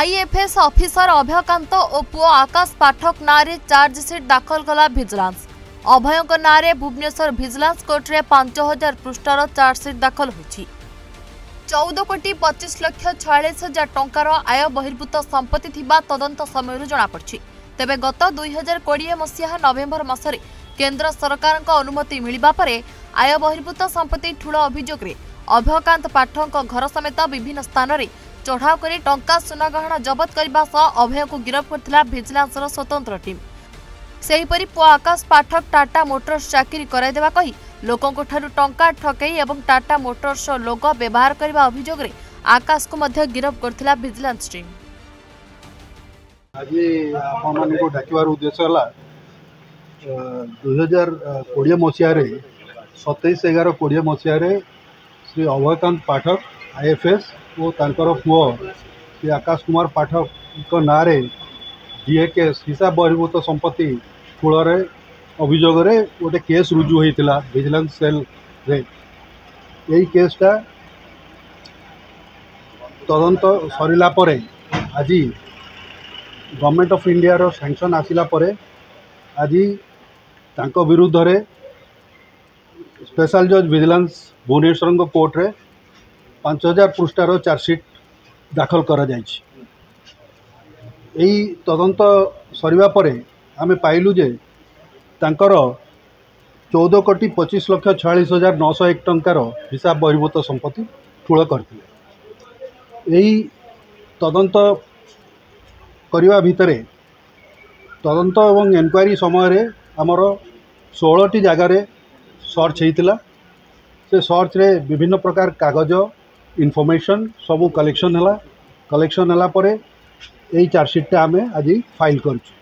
IFS officer Abhaykant ও পুয় আকাশ পাঠক নাঁরে চার্জসিট দাখল কলা ভিজিলান্স অভয়ঙ্ক নাঁরে ভুবনেশ্বর ভিজিলান্স কোর্টরে পাঁচ হাজার পৃষ্ঠার চার্জসিট দাখল হয়েছে চৌদ কোটি পঁচিশ লক্ষ ছয়াশ হাজার টঙ্কার আয় বহির্ভূত সম্পত্তি থাকা তদন্ত সময়ରୁ জଣାপড়ছে তবে গত দুই হাজার কোড়িয়ে মসিহা নভেম্বর মাসরে কেন্দ্র সরকারଙ୍କ অনুমতি মিলিবা পরে আয় বহির্ভূত সম্পত্তি ঠুଳ অভিযোগে অভয়কান্ত পাঠকଙ୍କ ঘর সমেত বিভিন্ন স্থানরে ଚଢ଼ାଉ କରି ଟଙ୍କା ସୁନାଗହଣା ଜବତ କରିବା ସହ ଅଭୟକୁ ଗିରଫ କରିଥିଲା ଭିଜିଲାନ୍ସର ସ୍ୱତନ୍ତ୍ର ଟିମ୍ ସେହିପରି ପୁଅ ଆକାଶ ପାଠକ ଟାଟା ମୋଟର୍ସ ଚାକିରି କରାଇଦେବା କହି ଲୋକଙ୍କଠାରୁ ଟଙ୍କା ଠକେଇ ଏବଂ ଟାଟା ମୋଟର୍ସର ଲୋଗୋ ବ୍ୟବହାର କରିବା ଅଭିଯୋଗରେ ଆକାଶକୁ ମଧ୍ୟ ଗିରଫ କରିଥିଲା ଭିଜିଲାନ୍ସ ଟିମ୍ ଆଜି ଆପଣମାନଙ୍କୁ ଡାକିବାର ଉଦ୍ଦେଶ୍ୟ ହେଲା ଦୁଇହଜାର କୋଡ଼ିଏ ମସିହାରେ ସତେଇଶ ଏଗାର କୋଡ଼ିଏ ମସିହାରେ ଶ୍ରୀ ଅଭୟକାନ୍ତ ପାଠକ ଆଇଏଫ୍ଏସ୍ ଓ ତାଙ୍କର ପୁଅ ଶ୍ରୀ ଆକାଶ କୁମାର ପାଠକଙ୍କ ନାଁରେ ଡିଏକେଏସ୍ ହିସାବ ବହିର୍ଭୂତ ସମ୍ପତ୍ତି କୂଳରେ ଅଭିଯୋଗରେ ଗୋଟେ କେସ୍ ରୁଜୁ ହୋଇଥିଲା ଭିଜିଲାନ୍ସ ସେଲ୍ରେ ଏହି କେସ୍ଟା ତଦନ୍ତ ସରିଲା ପରେ ଆଜି ଗଭର୍ଣ୍ଣମେଣ୍ଟ ଅଫ୍ ଇଣ୍ଡିଆର ସାଙ୍କସନ୍ ଆସିଲା ପରେ ଆଜି ତାଙ୍କ ବିରୁଦ୍ଧରେ ସ୍ପେଶାଲ୍ ଜଜ୍ ଭିଜିଲାନ୍ସ ଭୁବନେଶ୍ୱରଙ୍କ କୋର୍ଟରେ ପାଞ୍ଚ ହଜାର ପୃଷ୍ଠାର ଚାର୍ଜସିଟ୍ ଦାଖଲ କରାଯାଇଛି ଏହି ତଦନ୍ତ ସରିବା ପରେ ଆମେ ପାଇଲୁ ଯେ ତାଙ୍କର ଚଉଦ କୋଟି ପଚିଶ ଲକ୍ଷ ଛୟାଳିଶ ହଜାର ନଅଶହ ଏକ ଟଙ୍କାର ହିସାବ ବହିର୍ଭୂତ ସମ୍ପତ୍ତି ଠୁଳ କରିଥିଲେ ଏହି ତଦନ୍ତ କରିବା ଭିତରେ ତଦନ୍ତ ଏବଂ ଏନକ୍ୱାରି ସମୟରେ ଆମର ଷୋହଳଟି ଜାଗାରେ ସର୍ଚ୍ଚ ହୋଇଥିଲା ସେ ସର୍ଚ୍ଚରେ ବିଭିନ୍ନ ପ୍ରକାର କାଗଜ ইনଫର୍ମେସନ୍ ସବୁ କଲେକ୍ସନ୍ ହେଲା କଲେକ୍ସନ୍ ହେଲା ପରେ ଏଇ ଚାର୍ଜସିଟ୍ଟା ଆମେ ଆଜି ଫାଇଲ୍ କରିଛୁ